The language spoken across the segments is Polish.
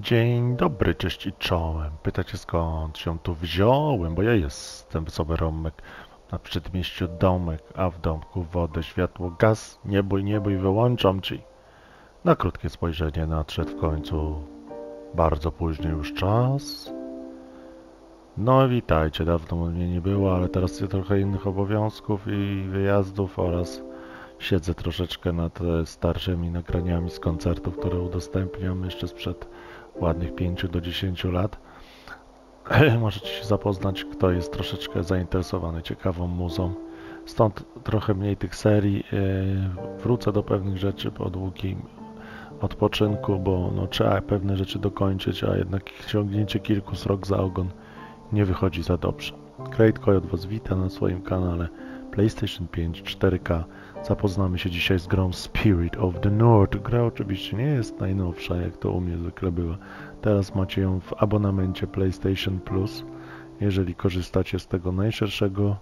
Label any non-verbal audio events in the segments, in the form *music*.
Dzień dobry, cześć i czołem. Pytacie skąd się tu wziąłem, bo ja jestem sobie Romek. Na przedmieściu domek, a w domku wodę, światło, gaz, nie bój, nie bój, wyłączam ci. Na krótkie spojrzenie nadszedł w końcu bardzo późny już czas. No witajcie, dawno mnie nie było, ale teraz jest trochę innych obowiązków i wyjazdów oraz siedzę troszeczkę nad e, starszymi nagraniami z koncertów, które udostępniam jeszcze sprzed ładnych 5 do 10 lat. *clears throat* Możecie się zapoznać, kto jest troszeczkę zainteresowany ciekawą muzą. Stąd trochę mniej tych serii. E, wrócę do pewnych rzeczy po długim odpoczynku, bo no, trzeba pewne rzeczy dokończyć, a jednak ciągnięcie kilku srok za ogon nie wychodzi za dobrze. Great Coyote Was wita na swoim kanale PlayStation 5 4K. Zapoznamy się dzisiaj z grą Spirit of the North. Gra oczywiście nie jest najnowsza, jak to u mnie zwykle była. Teraz macie ją w abonamencie PlayStation Plus. Jeżeli korzystacie z tego najszerszego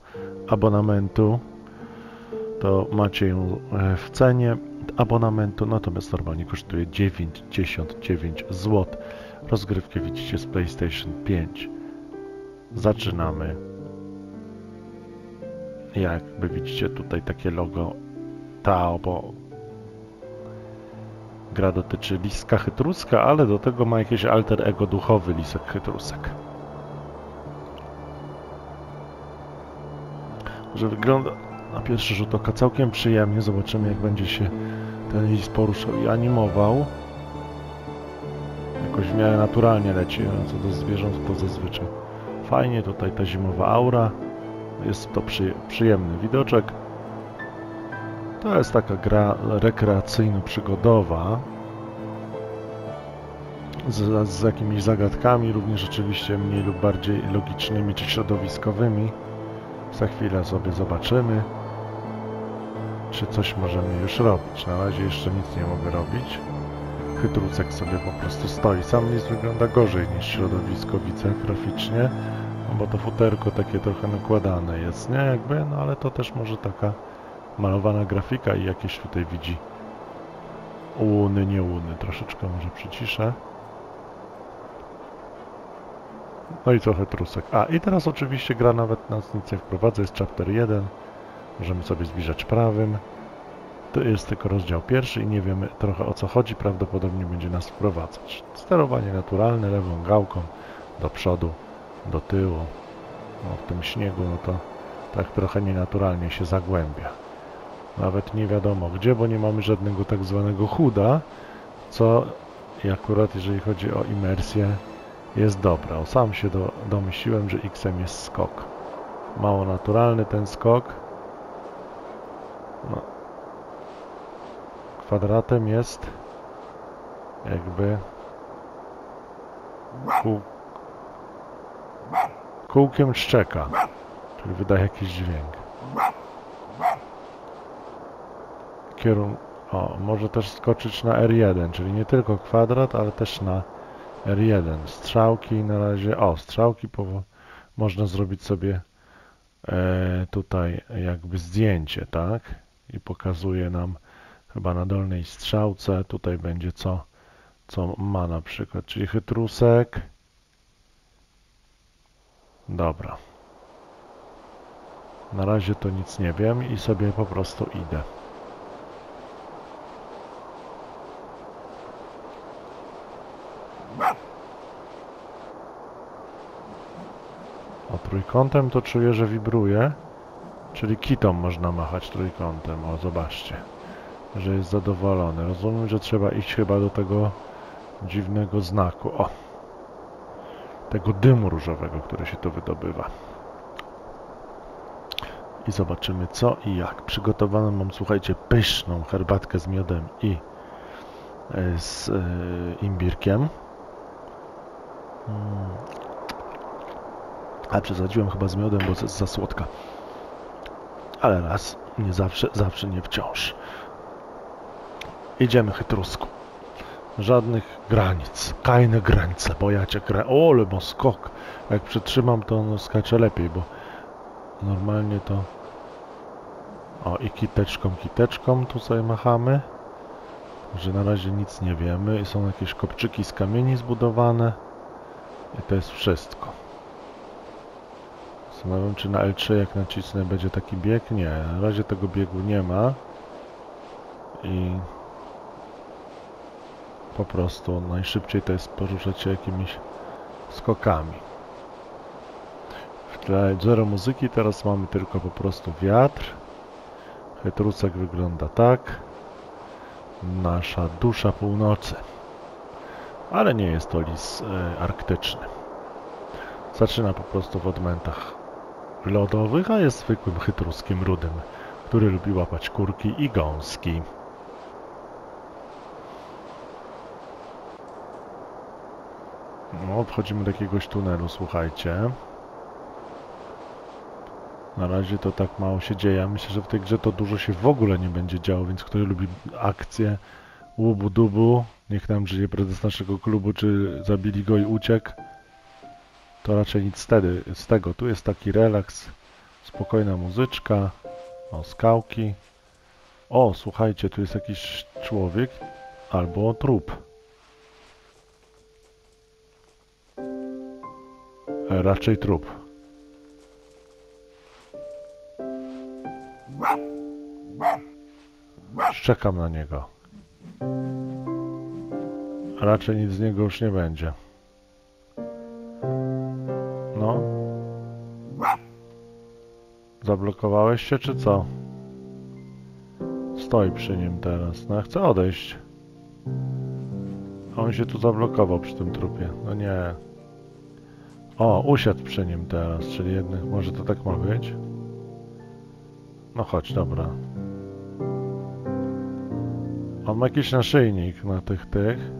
abonamentu, to macie ją e, w cenie abonamentu, natomiast normalnie kosztuje 99 zł. Rozgrywkę widzicie z PlayStation 5. Zaczynamy. Jakby widzicie tutaj takie logo Tao, bo gra dotyczy liska chytruska, ale do tego ma jakieś alter ego duchowy lisek chytrusek. Że wygląda na pierwszy rzut oka całkiem przyjemnie. Zobaczymy jak będzie się ten lis poruszał i animował. Jakoś w miarę naturalnie leci, a co do zwierząt to zazwyczaj. Fajnie tutaj ta zimowa aura. Jest to przy, przyjemny widoczek. To jest taka gra rekreacyjno-przygodowa z, z jakimiś zagadkami, również oczywiście mniej lub bardziej logicznymi czy środowiskowymi. Za chwilę sobie zobaczymy, czy coś możemy już robić. Na razie jeszcze nic nie mogę robić. Chytrucek sobie po prostu stoi. Sam list wygląda gorzej niż środowisko widzę graficznie, no bo to futerko takie trochę nakładane jest, nie? Jakby, no ale to też może taka malowana grafika i jakieś tutaj widzi łuny, nie łuny. Troszeczkę może przyciszę. No i trochę trusek. A, i teraz oczywiście gra nawet nas nic nie wprowadza, jest chapter 1. Możemy sobie zbliżać prawym. To jest tylko rozdział pierwszy i nie wiemy trochę o co chodzi. Prawdopodobnie będzie nas wprowadzać. Sterowanie naturalne, lewą gałką do przodu, do tyłu. No, w tym śniegu no to tak trochę nienaturalnie się zagłębia. Nawet nie wiadomo gdzie, bo nie mamy żadnego tak zwanego chuda, co akurat jeżeli chodzi o imersję jest dobra. Sam się do, domyśliłem, że X jest skok. Mało naturalny ten skok. No. Kwadratem jest jakby kół, kółkiem szczeka, czyli wydaje jakiś dźwięk. Kierunku, o, może też skoczyć na R1, czyli nie tylko kwadrat, ale też na R1. Strzałki na razie, o, strzałki można zrobić sobie e, tutaj jakby zdjęcie, tak? I pokazuje nam chyba na dolnej strzałce, tutaj będzie co, co ma na przykład, czyli chytrusek. Dobra. Na razie to nic nie wiem i sobie po prostu idę. Trójkątem to czuję, że wibruje. Czyli kitą można machać trójkątem. O, zobaczcie. Że jest zadowolony. Rozumiem, że trzeba iść chyba do tego dziwnego znaku. O! Tego dymu różowego, który się tu wydobywa. I zobaczymy co i jak. Przygotowaną mam, słuchajcie, pyszną herbatkę z miodem i e, z e, imbirkiem. Mm. A przesadziłem chyba z miodem, bo jest za słodka. Ale raz, nie zawsze, zawsze nie wciąż. Idziemy chytrusku. Żadnych granic. Kajne granice, bo ja cię krę... O, ale bo skok. Jak przytrzymam, to on skacze lepiej, bo normalnie to... O, i kiteczką, kiteczką tu sobie machamy. że na razie nic nie wiemy i są jakieś kopczyki z kamieni zbudowane i to jest wszystko. Zastanawiam czy na L3 jak nacisnę będzie taki bieg? Nie, na razie tego biegu nie ma i po prostu najszybciej to jest poruszać się jakimiś skokami. W tle zero muzyki, teraz mamy tylko po prostu wiatr. Chytrusek wygląda tak. Nasza dusza północy. Ale nie jest to lis e, arktyczny. Zaczyna po prostu w odmętach lodowych, a jest zwykłym chytruskiem rudym, który lubi łapać kurki i gąski. No, wchodzimy do jakiegoś tunelu, słuchajcie. Na razie to tak mało się dzieje. Myślę, że w tej grze to dużo się w ogóle nie będzie działo, więc kto lubi akcję łubu dubu, niech nam żyje prezes naszego klubu, czy zabili go i uciekł, to raczej nic wtedy, z tego. Tu jest taki relaks, spokojna muzyczka, o skałki. O, słuchajcie, tu jest jakiś człowiek albo trup. E, Raczej trup. Czekam na niego. Raczej nic z niego już nie będzie. No. Zablokowałeś się, czy co? Stoi przy nim teraz. No chcę odejść. On się tu zablokował przy tym trupie. No nie. O, usiadł przy nim teraz, czyli jednak może to tak ma być? No chodź, dobra. On ma jakiś naszyjnik na tych tych.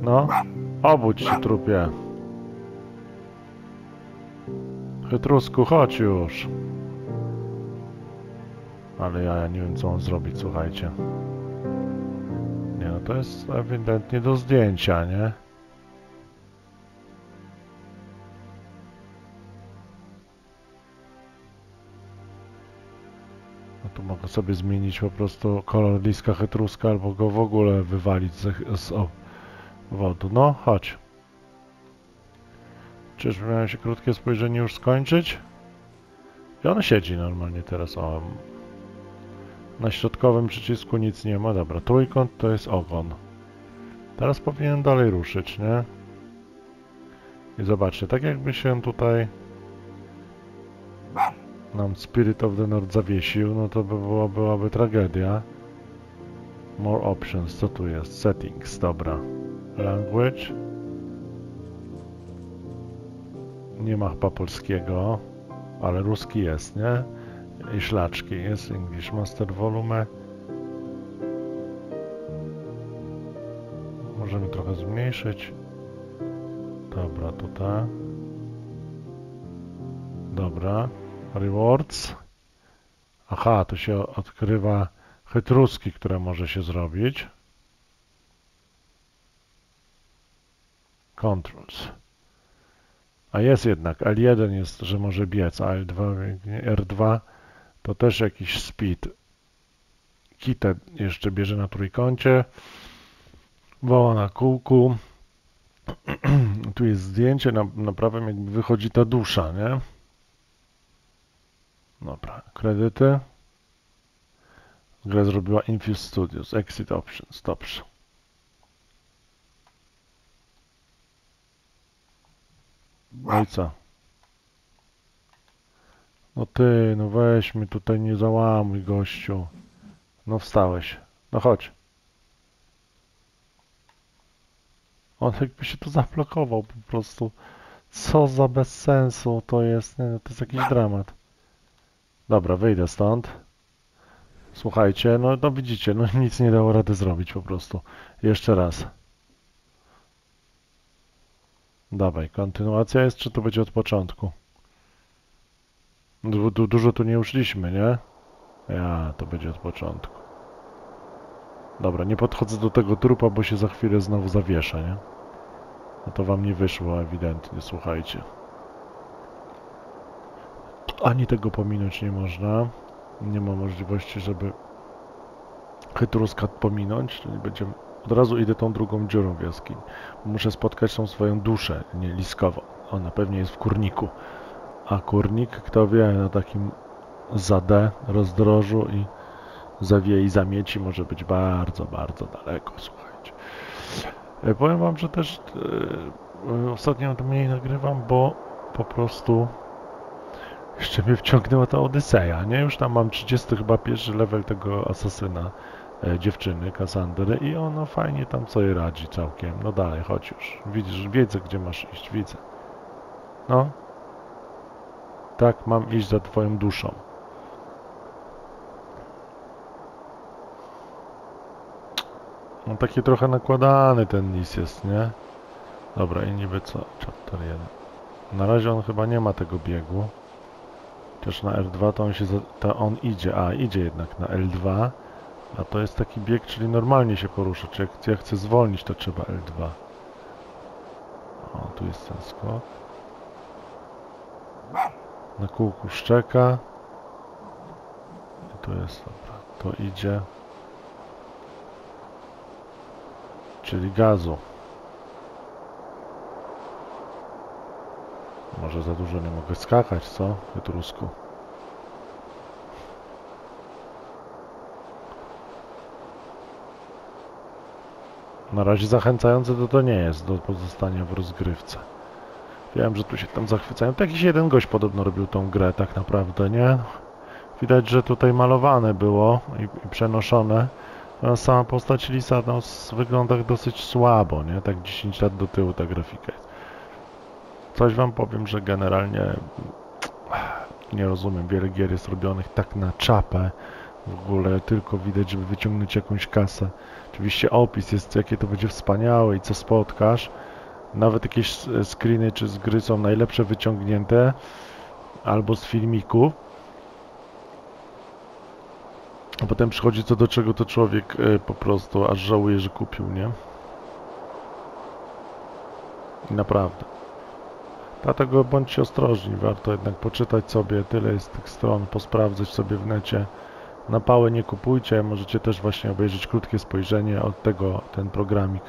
No, obudź się trupie. Chytrusku, chodź już. Ale ja, ja nie wiem co mam zrobić, słuchajcie. Nie, no to jest ewidentnie do zdjęcia, nie? No tu mogę sobie zmienić po prostu kolor liska chytruska albo go w ogóle wywalić z, z obwodu. No, chodź. Czyż miałem się krótkie spojrzenie już skończyć? I on siedzi normalnie teraz. O, na środkowym przycisku nic nie ma. Dobra, trójkąt to jest ogon. Teraz powinien dalej ruszyć, nie? I zobaczcie, tak jakby się tutaj nam Spirit of the North zawiesił, no to by była, byłaby tragedia. More options, co tu jest? Settings, dobra. Language. Nie ma chyba polskiego, ale ruski jest, nie? I szlaczki jest, English Master Volume. Możemy trochę zmniejszyć. Dobra, tutaj. Dobra. Rewards. Aha, tu się odkrywa chytruski, które może się zrobić. Controls. A jest jednak, L1 jest, że może biec, a L2, R2 to też jakiś speed. Kitę jeszcze bierze na trójkącie. Woła na kółku. *clears throat* tu jest zdjęcie, na, na prawym jakby wychodzi ta dusza, nie? Dobra, kredyty. Grę zrobiła Infuse Studios, Exit Options, dobrze. No i co? No ty, no weź mi tutaj nie załamuj gościu. No wstałeś. No chodź. On jakby się tu zablokował po prostu. Co za bez sensu to jest. Nie, no to jest jakiś dramat. Dobra, wyjdę stąd. Słuchajcie, no, no widzicie, no nic nie dało rady zrobić po prostu. Jeszcze raz. Dawaj, kontynuacja jest, czy to będzie od początku? Du du dużo tu nie uszliśmy, nie? Ja, to będzie od początku. Dobra, nie podchodzę do tego trupa, bo się za chwilę znowu zawiesza, nie? No to wam nie wyszło ewidentnie, słuchajcie. Ani tego pominąć nie można. Nie ma możliwości, żeby chytruska pominąć. Czyli będziemy... Od razu idę tą drugą dziurą w jaskini. Muszę spotkać tą swoją duszę, nie liskową. Ona pewnie jest w kurniku. A kurnik, kto wie, na takim za D rozdrożu i zawieje i zamieci może być bardzo, bardzo daleko, słuchajcie. E, powiem wam, że też e, ostatnio mniej nagrywam, bo po prostu jeszcze mnie wciągnęła ta Odyseja, nie? Już tam mam 30 chyba pierwszy level tego asasyna dziewczyny, Kassandry i ona fajnie tam sobie radzi całkiem. No dalej, chodź już. Widzisz, wiedzę gdzie masz iść, widzę. No. Tak, mam iść za twoją duszą. No taki trochę nakładany ten lis jest, nie? Dobra, i niby co? Chapter 1. Na razie on chyba nie ma tego biegu. Chociaż na R2 to on się, to on idzie, a idzie jednak na L2. A to jest taki bieg, czyli normalnie się porusza. Czy jak ja chcę zwolnić, to trzeba L2. O, tu jest ten skok. Na kółku szczeka. I tu jest, dobra. To idzie. Czyli gazu. Może za dużo nie mogę skakać, co? Wytrusku. Na razie zachęcające to to nie jest do pozostania w rozgrywce. Wiem, że tu się tam zachwycają. To jakiś jeden gość podobno robił tą grę tak naprawdę, nie? Widać, że tutaj malowane było i, i przenoszone. A sama postać Lisa no, wygląda dosyć słabo, nie? Tak 10 lat do tyłu ta grafika jest. Coś wam powiem, że generalnie nie rozumiem, wiele gier jest robionych tak na czapę, w ogóle tylko widać, żeby wyciągnąć jakąś kasę. Oczywiście opis jest, jakie to będzie wspaniałe i co spotkasz. Nawet jakieś screeny czy z gry są najlepsze wyciągnięte, albo z filmików. A potem przychodzi co do czego, to człowiek y, po prostu aż żałuje, że kupił, nie? Naprawdę. Dlatego bądźcie ostrożni, warto jednak poczytać sobie, tyle jest tych stron, posprawdzać sobie w necie. Na pałę nie kupujcie, możecie też właśnie obejrzeć krótkie spojrzenie, od tego ten programik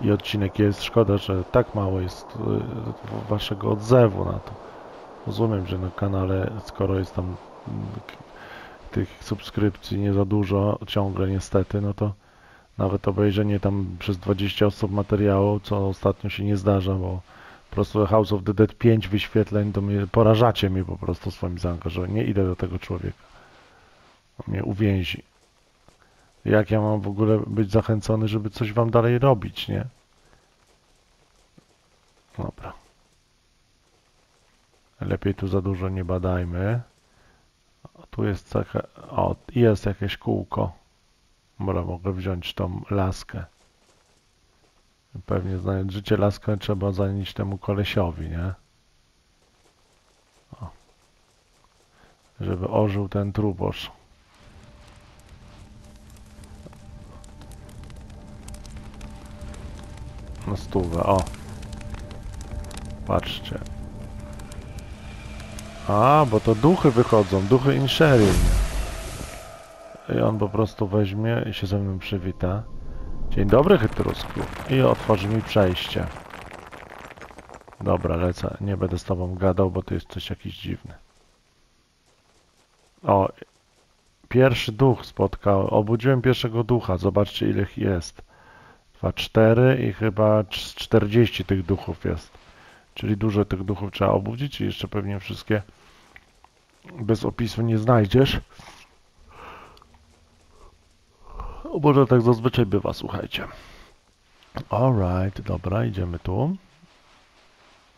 i odcinek jest. Szkoda, że tak mało jest y, waszego odzewu na to. Rozumiem, że na kanale, skoro jest tam mm, tych subskrypcji nie za dużo, ciągle niestety, no to nawet obejrzenie tam przez 20 osób materiału, co ostatnio się nie zdarza, bo po prostu House of the Dead 5 wyświetleń, to mnie, porażacie mnie po prostu swoim zaangażowaniem. Nie idę do tego człowieka. Mnie uwięzi. Jak ja mam w ogóle być zachęcony, żeby coś wam dalej robić, nie? Dobra. Lepiej tu za dużo nie badajmy. Tu jest taka... O, jest jakieś kółko. Może mogę wziąć tą laskę. Pewnie znając życie laskę trzeba zanieść temu kolesiowi, nie? O. Żeby ożył ten trubosz. Na stówę, o. Patrzcie. A, bo to duchy wychodzą, duchy Insherin. I on po prostu weźmie i się ze mną przywita. Dzień dobry, Chytrusku. I otworzy mi przejście. Dobra, lecę. Nie będę z tobą gadał, bo to jest coś jakiś dziwny. O, pierwszy duch spotkał. Obudziłem pierwszego ducha. Zobaczcie, ile ich jest. Dwa, cztery i chyba 40 tych duchów jest. Czyli dużo tych duchów trzeba obudzić i jeszcze pewnie wszystkie bez opisu nie znajdziesz. Może tak zazwyczaj bywa, słuchajcie. Alright, dobra, idziemy tu.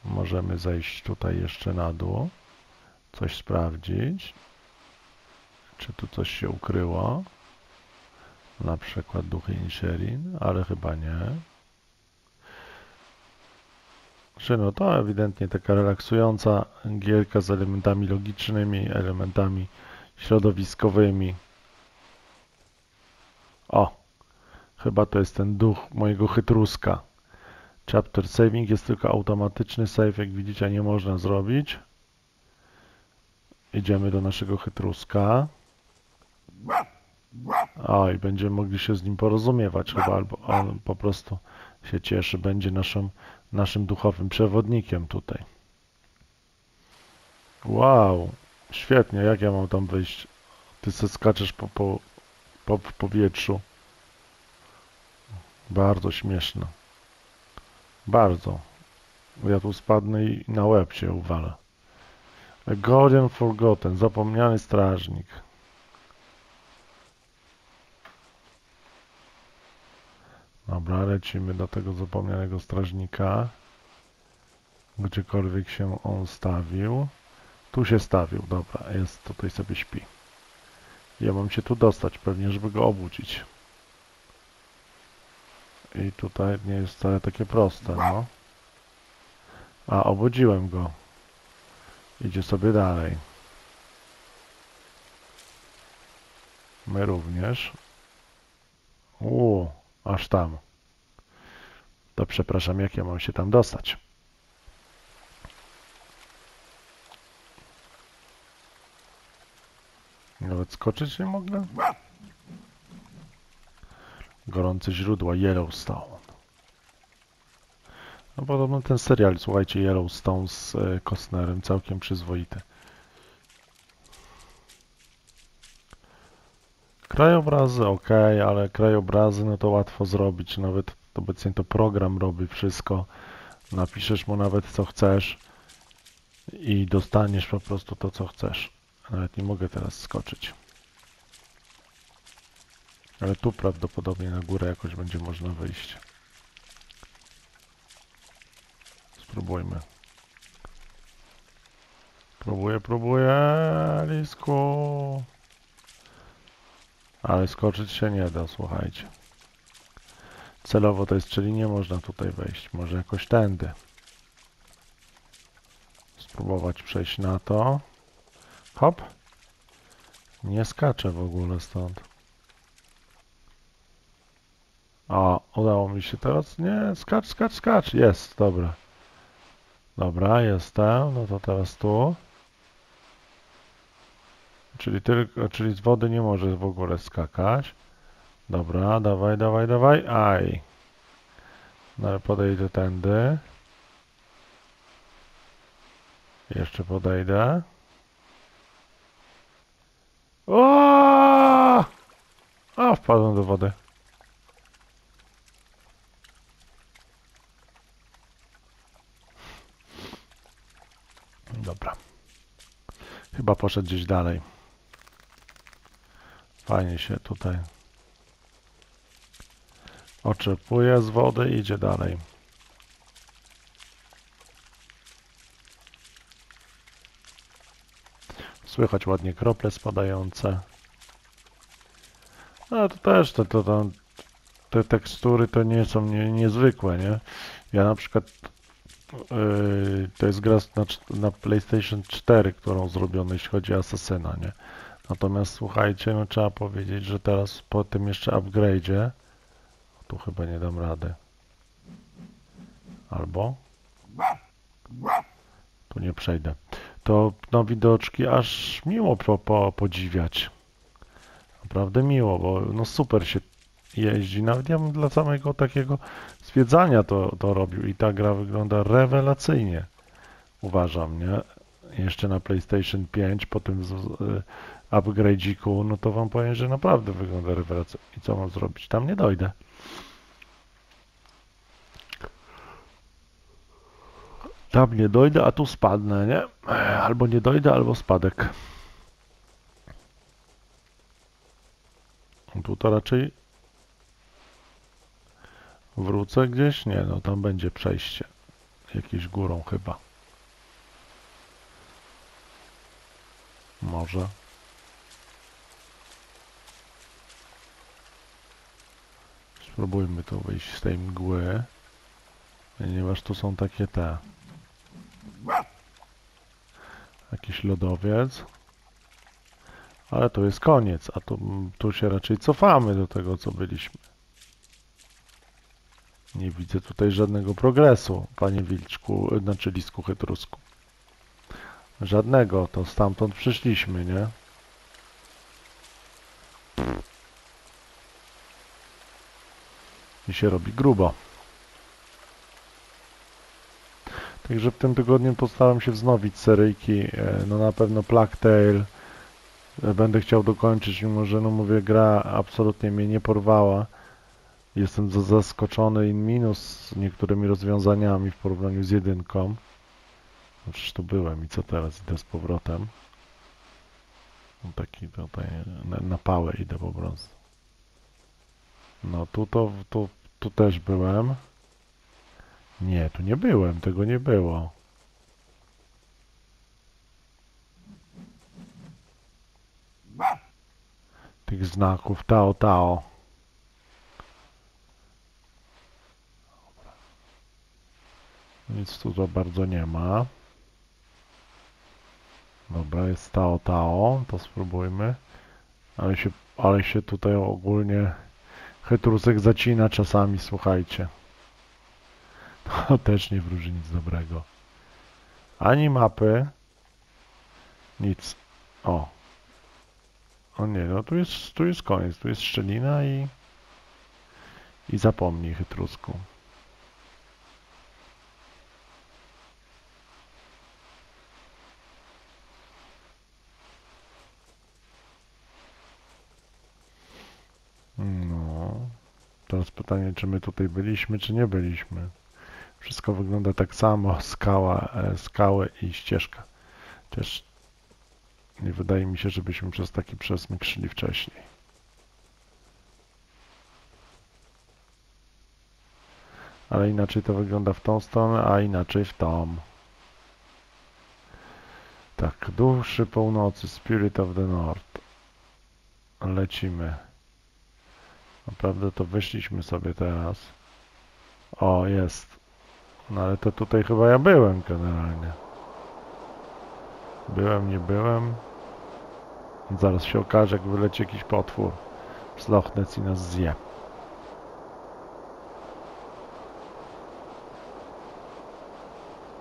Możemy zejść tutaj jeszcze na dół. Coś sprawdzić. Czy tu coś się ukryło? Na przykład duchy Insherin, ale chyba nie. Czy no to ewidentnie taka relaksująca gierka z elementami logicznymi, elementami środowiskowymi. O, chyba to jest ten duch mojego chytruska. Chapter saving jest tylko automatyczny save, jak widzicie nie można zrobić. idziemy do naszego chytruska. O, i będziemy mogli się z nim porozumiewać chyba, albo on po prostu się cieszy, będzie naszym, naszym duchowym przewodnikiem tutaj. Wow, świetnie, jak ja mam tam wyjść? Ty se skaczesz po, po, po w powietrzu. Bardzo śmieszne. Bardzo. Ja tu spadnę i na łeb się uwalę. A Guardian Forgotten, zapomniany strażnik. Dobra, lecimy do tego zapomnianego strażnika. Gdziekolwiek się on stawił. Tu się stawił, dobra, jest, tutaj sobie śpi. Ja mam się tu dostać pewnie, żeby go obudzić. I tutaj nie jest wcale takie proste, no. A, obudziłem go. Idzie sobie dalej. My również. Uuu, aż tam. To przepraszam, jak ja mam się tam dostać? Nawet skoczyć nie mogę? Gorące źródła Yellowstone. No podobno ten serial, słuchajcie, Yellowstone z e, Costnerem, całkiem przyzwoity. Krajobrazy ok, ale krajobrazy no to łatwo zrobić, nawet obecnie to program robi wszystko. Napiszesz mu nawet co chcesz i dostaniesz po prostu to co chcesz. Nawet nie mogę teraz skoczyć. Ale tu prawdopodobnie na górę jakoś będzie można wyjść. Spróbujmy. Próbuję, próbuję, Lisku. Ale skoczyć się nie da, słuchajcie. Celowo to jest, czyli nie można tutaj wejść. Może jakoś tędy. Spróbować przejść na to. Hop. Nie skaczę w ogóle stąd. O, udało mi się teraz. Nie, skacz, skacz, skacz. Jest, dobra. Dobra, jestem. No to teraz tu. Czyli, tylko, czyli z wody nie może w ogóle skakać. Dobra, dawaj, dawaj, dawaj. Aj. No ale podejdę tędy. Jeszcze podejdę. O! A, wpadłem do wody. Dobra. Chyba poszedł gdzieś dalej. Fajnie się tutaj oczepuje z wody i idzie dalej. Słychać ładnie krople spadające. No to też te, to, to, te tekstury to nie są nie, niezwykłe, nie? Ja na przykład yy, to jest gra na, na, PlayStation 4, którą zrobiono jeśli chodzi o Assassina, nie? Natomiast słuchajcie, no trzeba powiedzieć, że teraz po tym jeszcze upgrade'zie tu chyba nie dam rady. Albo? Tu nie przejdę. To no widoczki aż miło po, po, podziwiać. Naprawdę miło, bo no super się jeździ. Nawet ja bym dla samego takiego zwiedzania to, to robił i ta gra wygląda rewelacyjnie. Uważam, nie? Jeszcze na PlayStation 5 po tym upgrade'iku, no to wam powiem, że naprawdę wygląda rewelacyjnie. I co mam zrobić? Tam nie dojdę. Tam nie dojdę, a tu spadnę, nie? Albo nie dojdę, albo spadek. Tu to raczej wrócę gdzieś? Nie, no tam będzie przejście. Jakieś górą chyba. Może. Spróbujmy tu wyjść z tej mgły. Ponieważ tu są takie te Jakiś lodowiec. Ale to jest koniec, a tu, tu się raczej cofamy do tego, co byliśmy. Nie widzę tutaj żadnego progresu, panie Wilczku, znaczy Lisku Chytrusku. Żadnego, to stamtąd przyszliśmy, nie? I się robi grubo. Także w tym tygodniu postaram się wznowić seryjki. e, No na pewno Plague Tale. e, Będę chciał dokończyć, mimo że no mówię, gra absolutnie mnie nie porwała. Jestem za- zaskoczony in minus niektórymi rozwiązaniami w porównaniu z jedynką. Przecież tu byłem i co teraz? Idę z powrotem. No taki tutaj na, na pałę idę po prostu. No tu to, tu, tu też byłem. Nie, tu nie byłem, tego nie było. Tych znaków Tao Tao. Nic tu za bardzo nie ma. Dobra, jest Tao Tao, to spróbujmy. Ale się, ale się tutaj ogólnie chytrusek zacina czasami, słuchajcie. To *laughs* też nie wróży nic dobrego. Ani mapy. Nic. O. O nie, no tu jest, tu jest koniec. Tu jest szczelina i... I zapomnij chytrusku. Teraz pytanie, czy my tutaj byliśmy, czy nie byliśmy. Wszystko wygląda tak samo, skała, e, skały i ścieżka. Też nie wydaje mi się, żebyśmy przez taki przesmyk szli wcześniej. Ale inaczej to wygląda w tą stronę, a inaczej w tą. Tak, duszy północy, Spirit of the North. Lecimy. Naprawdę to wyszliśmy sobie teraz. O, jest. No ale to tutaj chyba ja byłem generalnie. Byłem, nie byłem. Zaraz się okaże, jak wyleci jakiś potwór z Loch Ness i nas zje.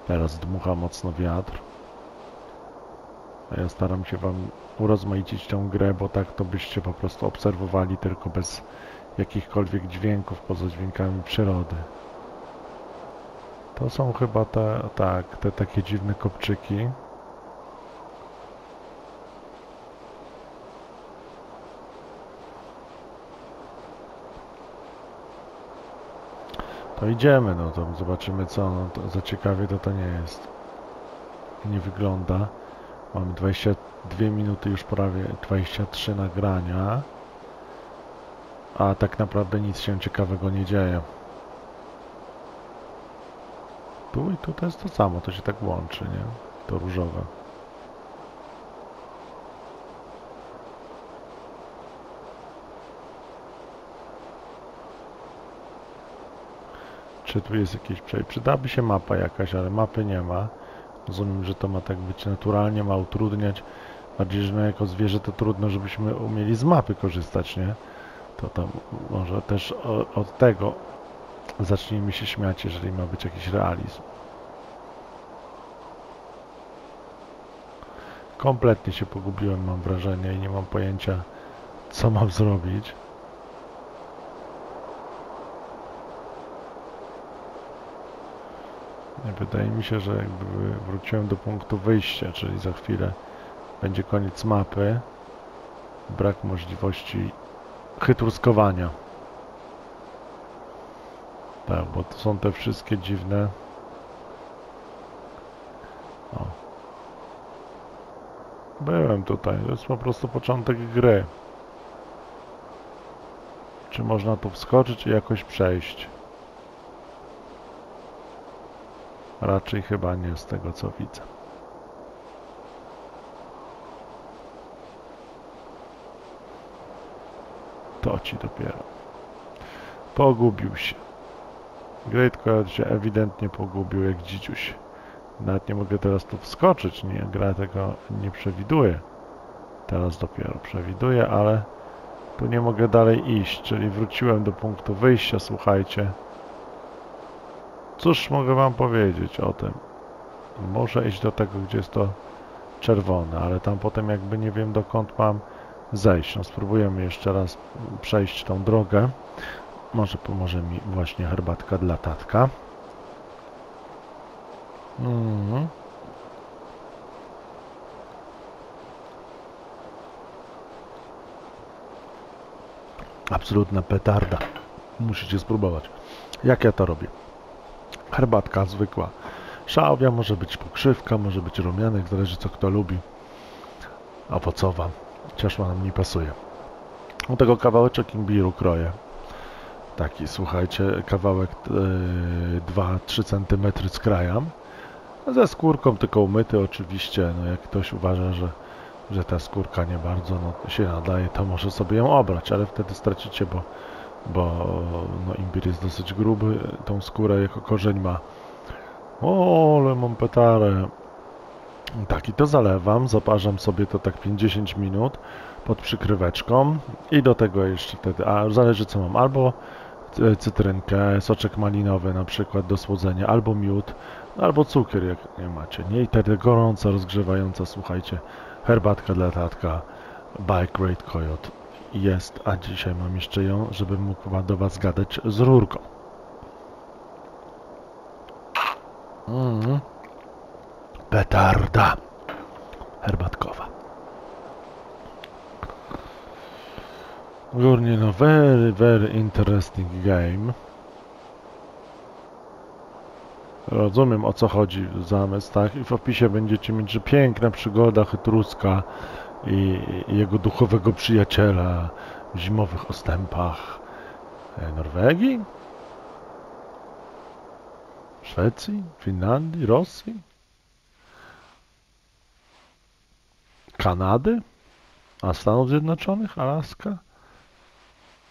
Teraz dmucha mocno wiatr. A ja staram się wam urozmaicić tą grę, bo tak to byście po prostu obserwowali tylko bez jakichkolwiek dźwięków poza dźwiękami przyrody. To są chyba te, tak, te takie dziwne kopczyki. To idziemy, no to zobaczymy co, no to za ciekawie to to nie jest. Nie wygląda. Mamy 22 minuty już prawie 23 nagrania. A tak naprawdę nic się ciekawego nie dzieje. Tu i tu to jest to samo, to się tak łączy, nie? To różowe. Czy tu jest jakieś przejście? Przydałaby się mapa jakaś, ale mapy nie ma. Rozumiem, że to ma tak być naturalnie, ma utrudniać. Bardziej, że my jako zwierzę to trudno, żebyśmy umieli z mapy korzystać, nie? To tam może też od tego zacznijmy się śmiać, jeżeli ma być jakiś realizm. Kompletnie się pogubiłem, mam wrażenie, i nie mam pojęcia, co mam zrobić. Wydaje mi się, że jakby wróciłem do punktu wyjścia, czyli za chwilę będzie koniec mapy. Brak możliwości chytruskowania. Tak, bo to są te wszystkie dziwne... O. Byłem tutaj, to jest po prostu początek gry. Czy można tu wskoczyć i jakoś przejść? Raczej chyba nie z tego co widzę. To ci dopiero. Pogubił się. Great Coyote się ewidentnie pogubił jak dzidziuś. Nawet nie mogę teraz tu wskoczyć, nie, gra tego nie przewiduje. Teraz dopiero przewiduje, ale tu nie mogę dalej iść, czyli wróciłem do punktu wyjścia, słuchajcie. Cóż mogę wam powiedzieć o tym? Muszę iść do tego, gdzie jest to czerwone, ale tam potem jakby nie wiem dokąd mam zejść. No spróbujemy jeszcze raz przejść tą drogę. Może pomoże mi właśnie herbatka dla tatka. Mhm. Absolutna petarda. Musicie spróbować. Jak ja to robię? Herbatka zwykła. Szałwia, może być pokrzywka, może być rumianek, zależy co kto lubi. Owocowa. Cieszła nam nie pasuje. Do tego kawałeczek imbiru kroję. Taki, słuchajcie, kawałek yy, 2-3 cm skrajam. Ze skórką tylko umyty oczywiście, no jak ktoś uważa, że, że ta skórka nie bardzo no, się nadaje, to może sobie ją obrać, ale wtedy stracicie, bo, bo no, imbir jest dosyć gruby, tą skórę jako korzeń ma. O, ale mam petarę. Tak, i to zalewam, zaparzam sobie to tak 50 minut pod przykryweczką i do tego jeszcze wtedy, a zależy co mam, albo cytrynkę, soczek malinowy na przykład do słodzenia, albo miód, albo cukier jak nie macie, nie? I wtedy gorąca, rozgrzewająca, słuchajcie, herbatka dla tatka by Great Coyote jest, a dzisiaj mam jeszcze ją, żebym mógł do Was gadać z rurką. Mm. Petarda herbatkowa. Górnie, no very, very interesting game. Rozumiem o co chodzi zamysł, tak? I w opisie będziecie mieć, że piękna przygoda Chytruska i, jego duchowego przyjaciela w zimowych ostępach e, Norwegii, Szwecji, Finlandii, Rosji, Kanady, a Stanów Zjednoczonych, Alaska.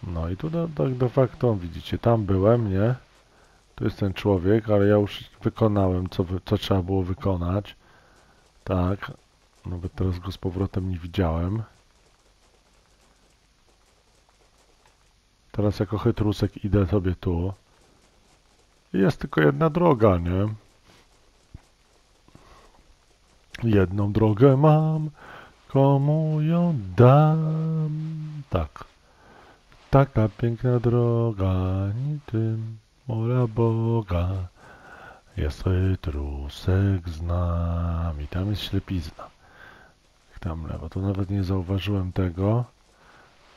No i tu tak de facto widzicie, tam byłem, nie? To jest ten człowiek, ale ja już wykonałem, co, co trzeba było wykonać. Tak. Nawet teraz go z powrotem nie widziałem. Teraz jako chytrusek idę sobie tu. Jest tylko jedna droga, nie? Jedną drogę mam, komu ją dam? Tak. Taka piękna droga, ni tym Mola Boga, jest trusek z nami. Tam jest ślepizna. Tam lewo. To nawet nie zauważyłem tego,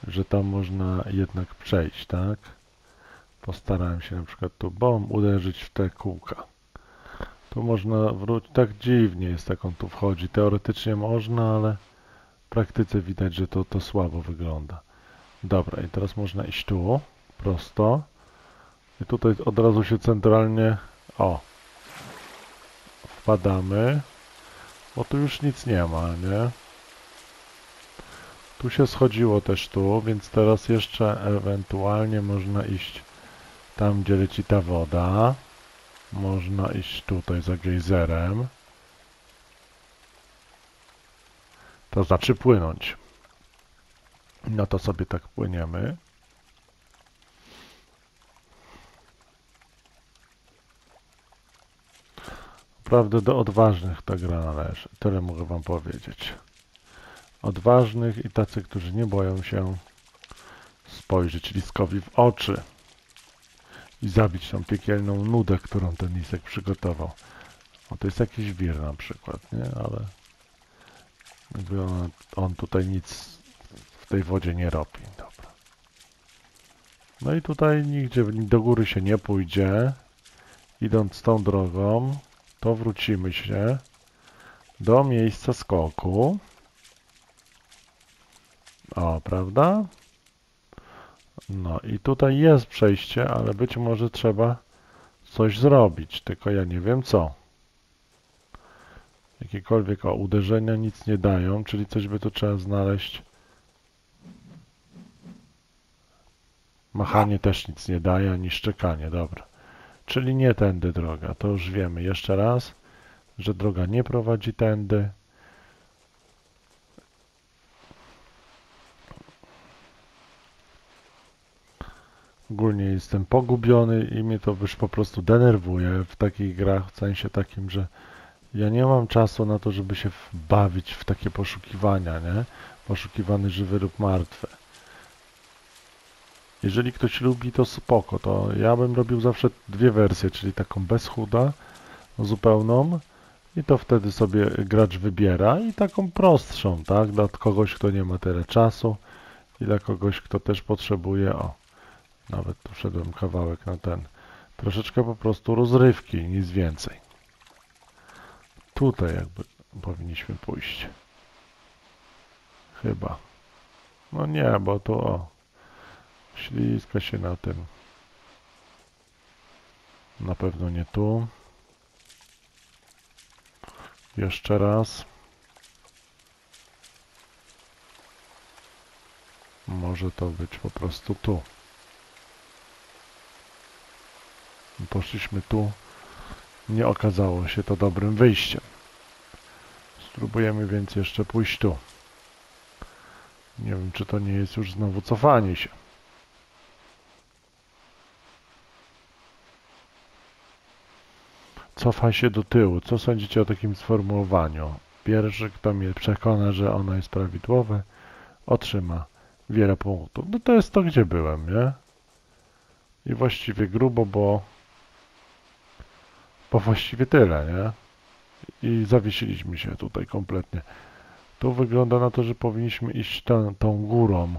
że tam można jednak przejść, tak? Postarałem się na przykład tu bom uderzyć w te kółka. Tu można wrócić. Tak dziwnie jest, jak on tu wchodzi. Teoretycznie można, ale praktyce widać, że to, to słabo wygląda. Dobra, i teraz można iść tu, prosto. I tutaj od razu się centralnie... O! Wpadamy. Bo tu już nic nie ma, nie? Tu się schodziło też tu, więc teraz jeszcze ewentualnie można iść tam, gdzie leci ta woda. Można iść tutaj za gejzerem. To znaczy płynąć. No to sobie tak płyniemy. Naprawdę do odważnych ta gra należy. Tyle mogę wam powiedzieć. Odważnych i tacy, którzy nie boją się spojrzeć liskowi w oczy i zabić tą piekielną nudę, którą ten lisek przygotował. O, to jest jakiś wir na przykład, nie? Ale jakby on, on tutaj nic w tej wodzie nie robi. Dobra. No i tutaj nigdzie do góry się nie pójdzie. Idąc tą drogą, to wrócimy się do miejsca skoku. O, prawda? No i tutaj jest przejście, ale być może trzeba coś zrobić, tylko ja nie wiem co. Jakiekolwiek o, uderzenia nic nie dają, czyli coś by tu trzeba znaleźć. Machanie też nic nie daje, ani szczekanie, dobra. Czyli nie tędy droga, to już wiemy. Jeszcze raz, że droga nie prowadzi tędy. Ogólnie jestem pogubiony i mnie to już po prostu denerwuje w takich grach, w sensie takim, że Ja nie mam czasu na to, żeby się bawić w takie poszukiwania, nie? Poszukiwany żywy lub martwy. Jeżeli ktoś lubi, to spoko. To ja bym robił zawsze dwie wersje, czyli taką bez chuda, zupełną i to wtedy sobie gracz wybiera i taką prostszą, tak? Dla kogoś, kto nie ma tyle czasu i dla kogoś, kto też potrzebuje, o, nawet tu wszedłem kawałek na ten, troszeczkę po prostu rozrywki, nic więcej. Tutaj jakby powinniśmy pójść. Chyba. No nie, bo tu o. Się na tym. Na pewno nie tu. Jeszcze raz. Może to być po prostu tu. Poszliśmy tu. Nie okazało się to dobrym wyjściem. Spróbujemy więc jeszcze pójść tu. Nie wiem, czy to nie jest już znowu cofanie się. Cofa się do tyłu. Co sądzicie o takim sformułowaniu? Pierwszy, kto mnie przekona, że ono jest prawidłowe, otrzyma wiele punktów. No to jest to, gdzie byłem, nie? I właściwie grubo, bo bo właściwie tyle, nie? I zawiesiliśmy się tutaj kompletnie. Tu wygląda na to, że powinniśmy iść tą, górą.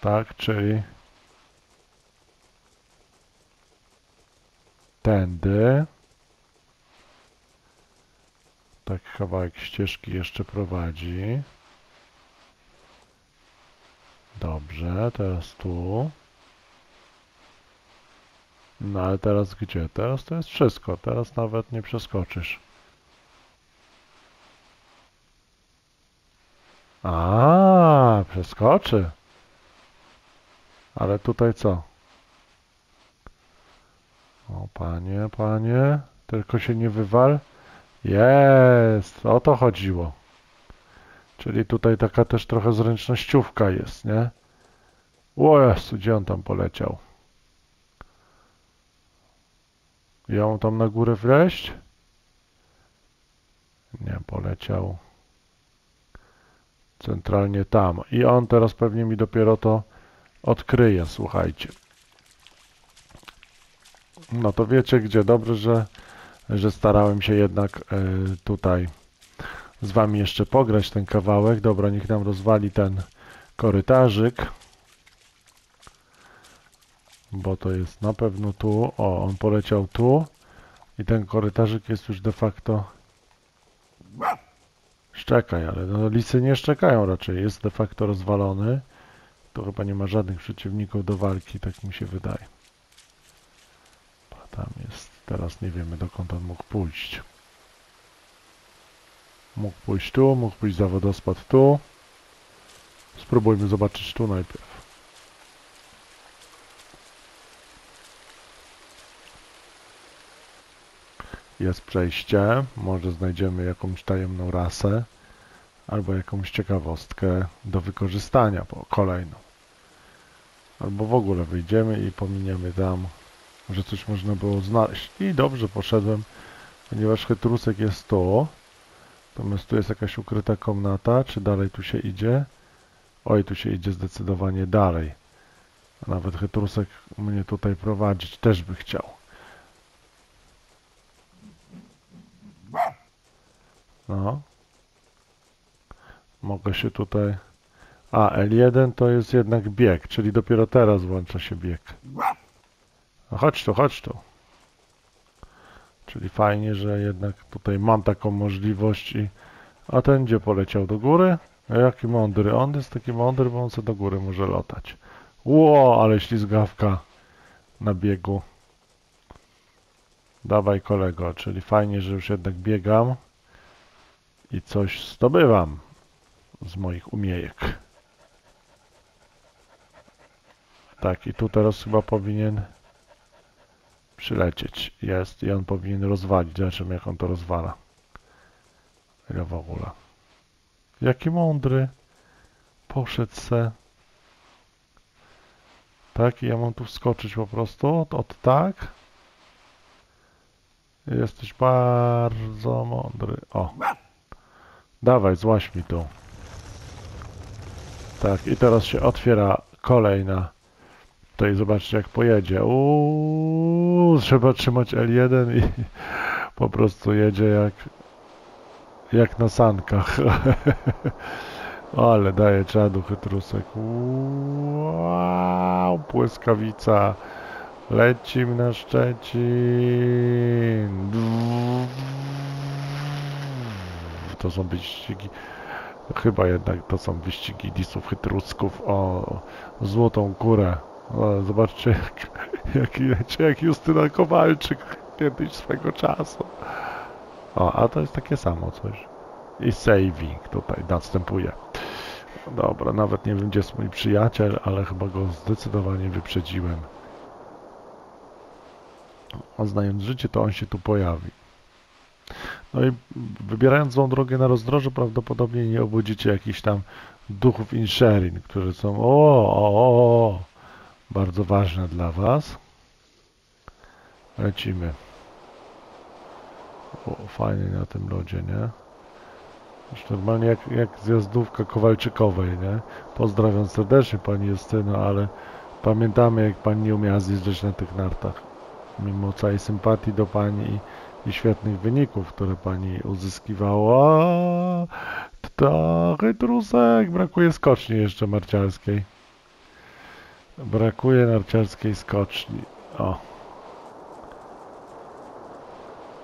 Tak, czyli tędy. Tak kawałek ścieżki jeszcze prowadzi. Dobrze, teraz tu. No ale teraz gdzie? Teraz to jest wszystko. Teraz nawet nie przeskoczysz. A, przeskoczy. Ale tutaj co? O, panie, panie. Tylko się nie wywal. Jest, o to chodziło. Czyli tutaj taka też trochę zręcznościówka jest, nie? O Jezu, gdzie on tam poleciał? Ja mam tam na górę wleźć? Nie, poleciał centralnie tam. I on teraz pewnie mi dopiero to odkryje, słuchajcie. No to wiecie gdzie. Dobrze, że, że starałem się jednak y, tutaj z wami jeszcze pograć ten kawałek. Dobra, niech nam rozwali ten korytarzyk. Bo to jest na pewno tu. O, on poleciał tu. I ten korytarzyk jest już de facto... Szczekaj, ale no, lisy nie szczekają raczej. Jest de facto rozwalony. Tu chyba nie ma żadnych przeciwników do walki, tak mi się wydaje. A tam jest. Teraz nie wiemy dokąd on mógł pójść. Mógł pójść tu, mógł pójść za wodospad tu. Spróbujmy zobaczyć tu najpierw. Jest przejście, może znajdziemy jakąś tajemną rasę albo jakąś ciekawostkę do wykorzystania kolejną. Albo w ogóle wyjdziemy i pominiemy tam, że coś można było znaleźć. I dobrze poszedłem, ponieważ chytrusek jest tu. Natomiast tu jest jakaś ukryta komnata, czy dalej tu się idzie? Oj, tu się idzie zdecydowanie dalej. A nawet chytrusek mnie tutaj prowadzić też by chciał. No. Mogę się tutaj... A, L1 to jest jednak bieg, czyli dopiero teraz włącza się bieg. No chodź tu, chodź tu. Czyli fajnie, że jednak tutaj mam taką możliwość i... A ten gdzie poleciał? Do góry? Jaki mądry. On jest taki mądry, bo on sobie do góry może latać. Ło, ale ślizgawka na biegu. Dawaj kolego, czyli fajnie, że już jednak biegam i coś zdobywam z moich umiejek. Tak, i tu teraz chyba powinien przylecieć. Jest i on powinien rozwalić. Zobaczymy jak on to rozwala. Ile w ogóle. Jaki mądry. Poszedł se. Tak, i ja mam tu wskoczyć po prostu. Od, od tak. Jesteś bardzo mądry. O. Dawaj, złaś mi tu. Tak, i teraz się otwiera kolejna. Tutaj zobaczcie jak pojedzie. Uuu, trzeba trzymać L1 i *laughs* po prostu jedzie jak jak na sankach. *laughs* Ale daje czadu chytrusek. Wow, błyskawica. Lecimy na Szczecin. To są wyścigi. Chyba jednak to są wyścigi disów chytrusków o złotą. O, zobaczcie jak, jak jak Justyna Kowalczyk kiedyś swego czasu. O, a to jest takie samo coś. I saving tutaj następuje. Dobra, nawet nie wiem gdzie jest mój przyjaciel, ale chyba go zdecydowanie wyprzedziłem. A znając życie, to on się tu pojawi. No i wybierając złą drogę na rozdroże, prawdopodobnie nie obudzicie jakichś tam duchów Insherin, które są o, o, o, bardzo ważne dla Was. Lecimy. O, fajnie na tym lodzie, nie? Już normalnie jak, jak zjazdówka Kowalczykowej, nie? Pozdrawiam serdecznie Pani Justyno, ale pamiętamy jak Pani nie umiała zjeżdżać na tych nartach. Mimo całej sympatii do Pani i, i świetnych wyników, które Pani uzyskiwała. Ta chytrusek, brakuje skoczni jeszcze narciarskiej. Brakuje narciarskiej skoczni. O.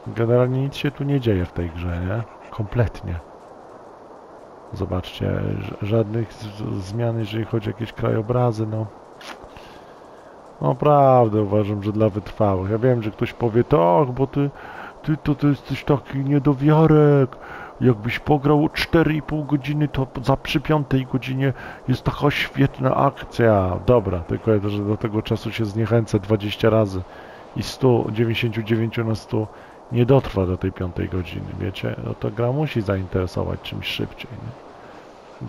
Generalnie nic się tu nie dzieje w tej grze, nie? Kompletnie. Zobaczcie, żadnych zmian, jeżeli chodzi o jakieś krajobrazy, no. Naprawdę uważam, że dla wytrwałych. Ja wiem, że ktoś powie, tak, bo ty, ty to, to jesteś taki niedowiarek. Jakbyś pograł 4,5 godziny, to za przy 5 godzinie jest taka świetna akcja. Dobra, tylko ja, że do tego czasu się zniechęcę 20 razy i 199 na 100 nie dotrwa do tej piątej godziny, wiecie? No to gra musi zainteresować czymś szybciej. Nie?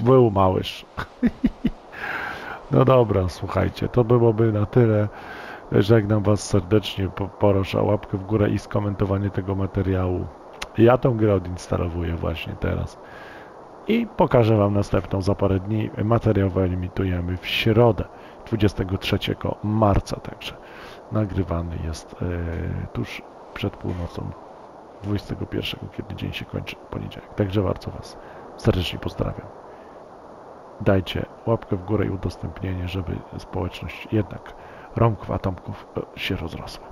Był małyż. *laughs* No dobra, słuchajcie, to byłoby na tyle. Żegnam Was serdecznie, proszę o łapkę w górę i skomentowanie tego materiału. Ja tą grę odinstalowuję właśnie teraz. I pokażę Wam następną za parę dni. Materiał wyemitujemy w środę. 23 marca także nagrywany jest e, tuż przed północą 21, kiedy dzień się kończy, poniedziałek. Także bardzo Was serdecznie pozdrawiam. Dajcie łapkę w górę i udostępnienie, żeby społeczność jednak Romków, Atomków e, się rozrosła.